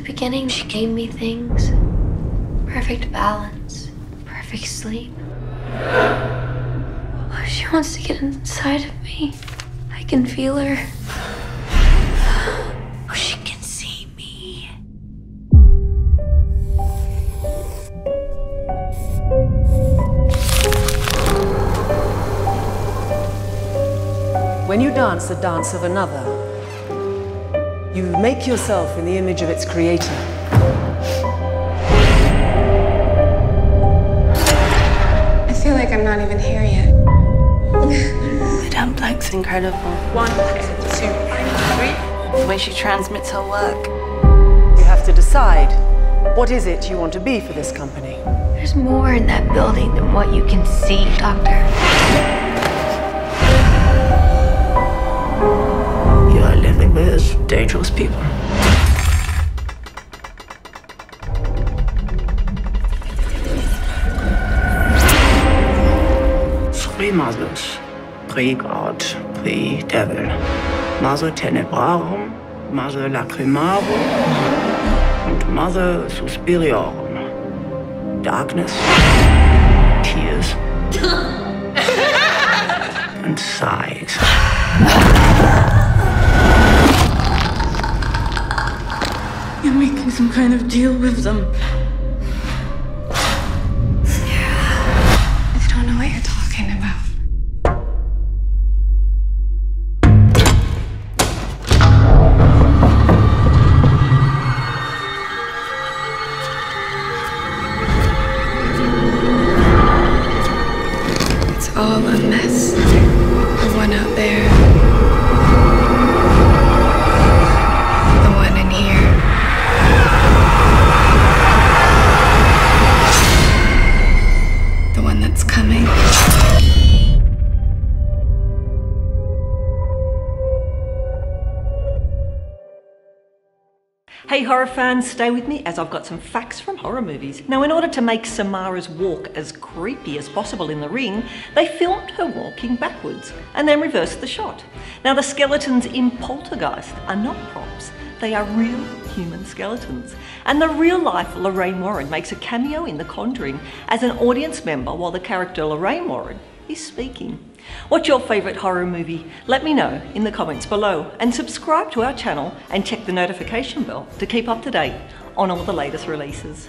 the beginning, she gave me things perfect balance, perfect sleep. Oh, she wants to get inside of me. I can feel her. Oh, she can see me. When you dance the dance of another, you make yourself in the image of its creator. I feel like I'm not even here yet. the Madame Blanc's incredible. One, two, three. The way she transmits her work. You have to decide what is it you want to be for this company. There's more in that building than what you can see, Doctor. Dangerous people. Three mothers, pre-God, pre-devil. Mother tenebrarum, mother lacrimarum, and mother suspiriorum. Darkness, tears, and sighs. Some kind of deal with them. Yeah, I don't know what you're talking about. It's all a mess. The one out there. Hey horror fans, stay with me as I've got some facts from horror movies. Now, in order to make Samara's walk as creepy as possible in the ring, they filmed her walking backwards and then reversed the shot. Now, the skeletons in Poltergeist are not props, they are real human skeletons. And the real life Lorraine Warren makes a cameo in The Conjuring as an audience member while the character Lorraine Warren is speaking. What's your favourite horror movie? Let me know in the comments below and subscribe to our channel and check the notification bell to keep up to date on all the latest releases.